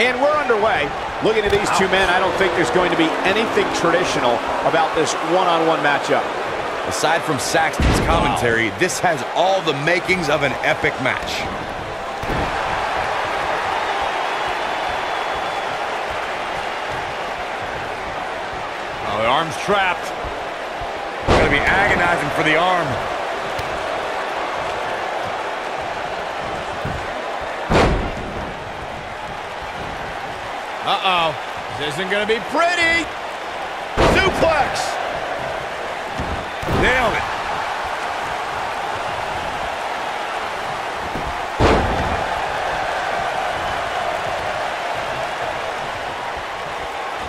And we're underway. Looking at these two men, I don't think there's going to be anything traditional about this one-on-one -on -one matchup. Aside from Saxton's commentary, wow. this has all the makings of an epic match. Oh, the arm's trapped. Going to be agonizing for the arm. Uh-oh. This isn't going to be pretty. Suplex. Nailed it.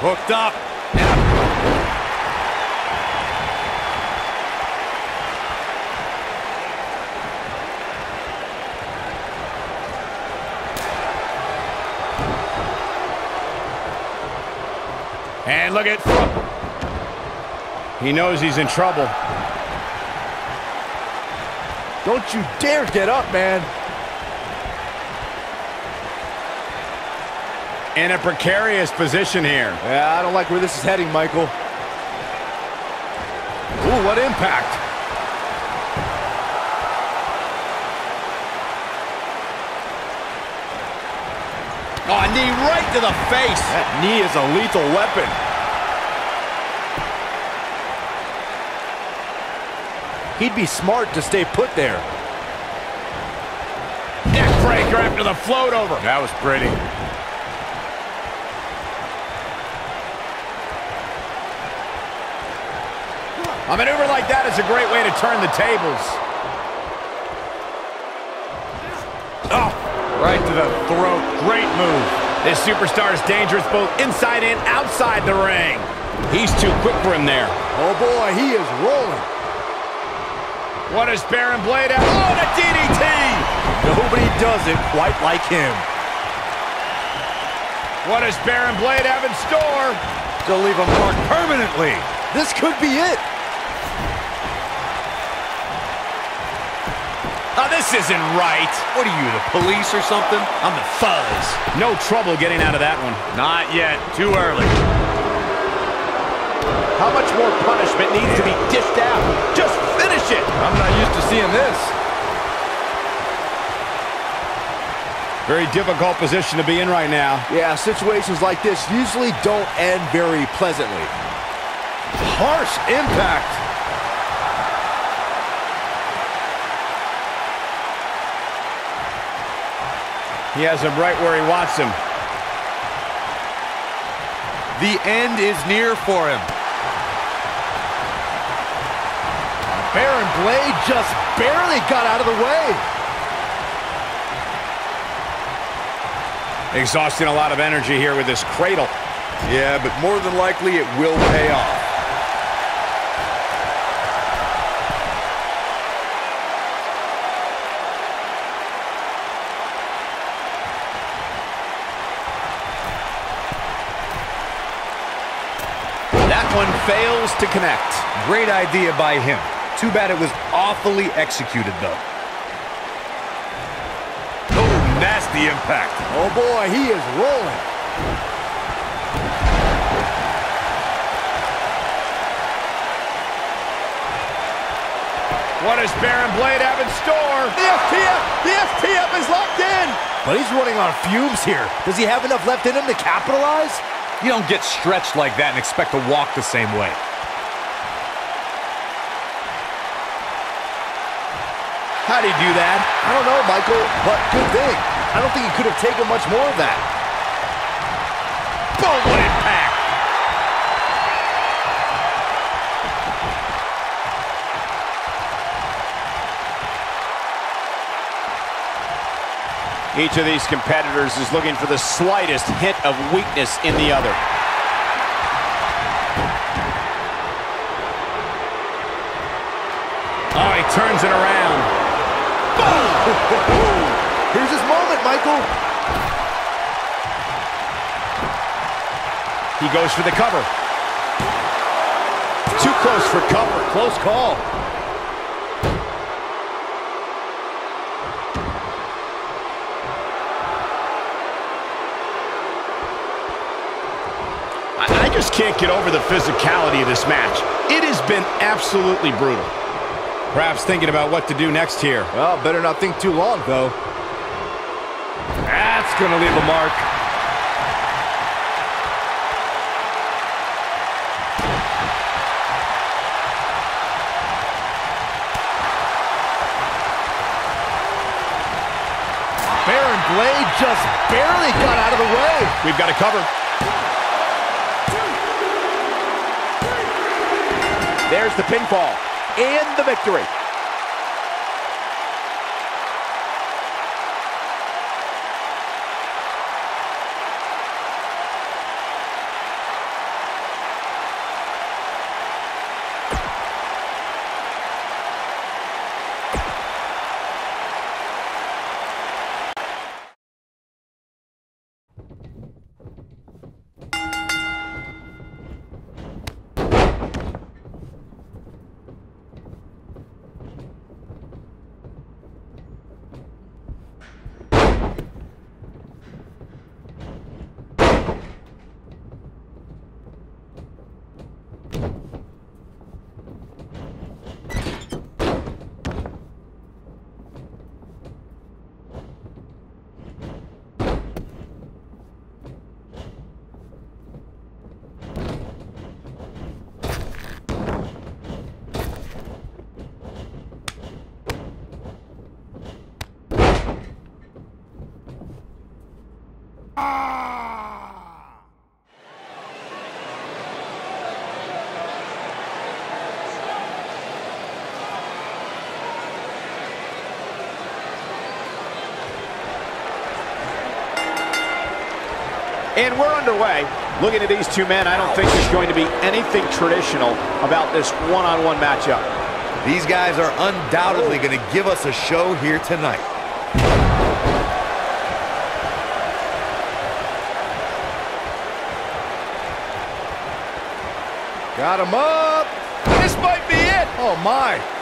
Hooked up. And look at... He knows he's in trouble. Don't you dare get up, man. In a precarious position here. Yeah, I don't like where this is heading, Michael. Ooh, what impact. Oh, a knee right to the face. That knee is a lethal weapon. He'd be smart to stay put there. Neck breaker after the float over. That was pretty. A maneuver like that is a great way to turn the tables. Oh, Right to the throat. Great move. This superstar is dangerous both inside and outside the ring. He's too quick for him there. Oh, boy, he is rolling. What does Barron Blade have? Oh, the DDT! Nobody does it quite like him. What does Barron Blade have in store? To leave a mark permanently. This could be it. Oh, this isn't right. What are you, the police or something? I'm the fuzz. No trouble getting out of that one. Not yet. Too early. How much more punishment needs to be dished out? Just finish it. I'm not used to seeing this. Very difficult position to be in right now. Yeah, situations like this usually don't end very pleasantly. Harsh impact. He has him right where he wants him. The end is near for him. Barron Blade just barely got out of the way. Exhausting a lot of energy here with this cradle. Yeah, but more than likely it will pay off. One fails to connect. Great idea by him. Too bad it was awfully executed, though. Oh, nasty impact. Oh, boy, he is rolling. What does Barron Blade have in store? The FTF! The FTF is locked in! But he's running on fumes here. Does he have enough left in him to capitalize? You don't get stretched like that and expect to walk the same way. How'd he do that? I don't know, Michael, but good thing. I don't think he could have taken much more of that. Boom, Each of these competitors is looking for the slightest hint of weakness in the other. Oh, he turns it around. Boom! Here's his moment, Michael. He goes for the cover. Too close for cover. Close call. Just can't get over the physicality of this match. It has been absolutely brutal. Perhaps thinking about what to do next here. Well, better not think too long, though. That's going to leave a mark. Barron Blade just barely got out of the way. We've got to cover. There's the pinfall and the victory. And we're underway. Looking at these two men, I don't think there's going to be anything traditional about this one-on-one -on -one matchup. These guys are undoubtedly going to give us a show here tonight. Got him up. This might be it. Oh, my.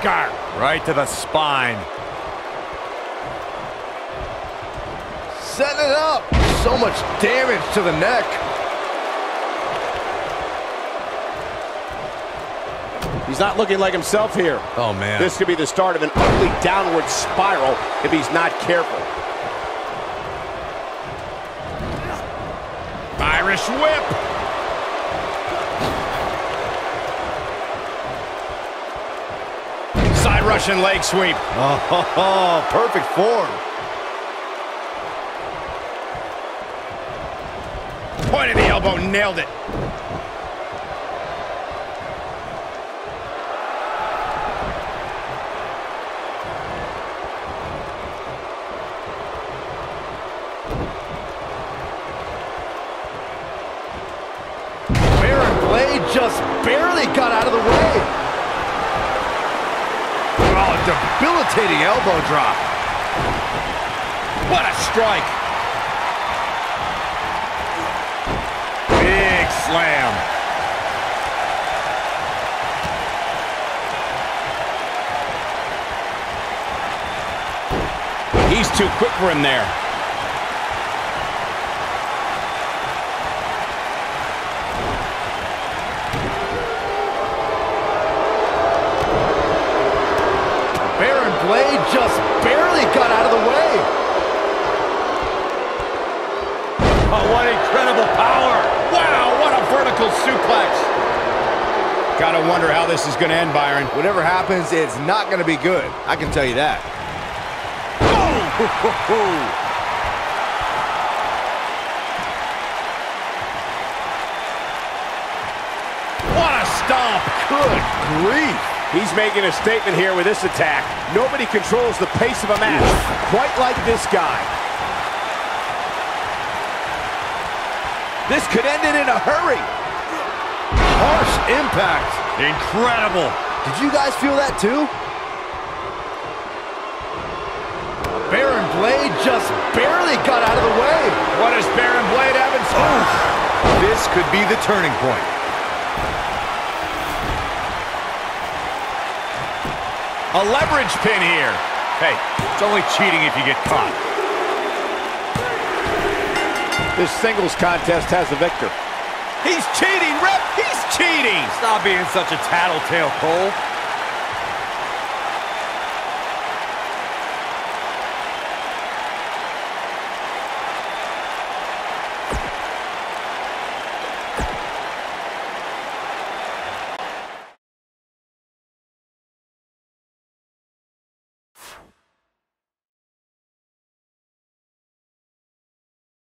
Backbreaker. Right to the spine. Setting it up. So much damage to the neck. He's not looking like himself here. Oh, man. This could be the start of an ugly downward spiral if he's not careful. Irish whip. Russian leg sweep. Oh, perfect form. Point of the elbow, nailed it. Barron Blade just barely got out of the way. Debilitating elbow drop. What a strike. Big slam. He's too quick for him there. Blade just barely got out of the way. Oh, what incredible power. Wow, what a vertical suplex. Gotta wonder how this is gonna end, Byron. Whatever happens, it's not going to be good. I can tell you that. What a stomp. Good grief. He's making a statement here with this attack. Nobody controls the pace of a match quite like this guy. This could end it in a hurry. Harsh impact. Incredible. Did you guys feel that too? Barron Blade just barely got out of the way. What does Barron Blade have in store? This could be the turning point. A leverage pin here. Hey, it's only cheating if you get caught. This singles contest has a victor. He's cheating, Rep. He's cheating. Stop being such a tattletale, Cole.